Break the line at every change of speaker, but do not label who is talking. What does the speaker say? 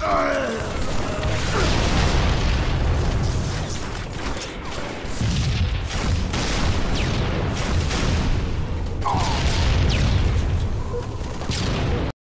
Uh.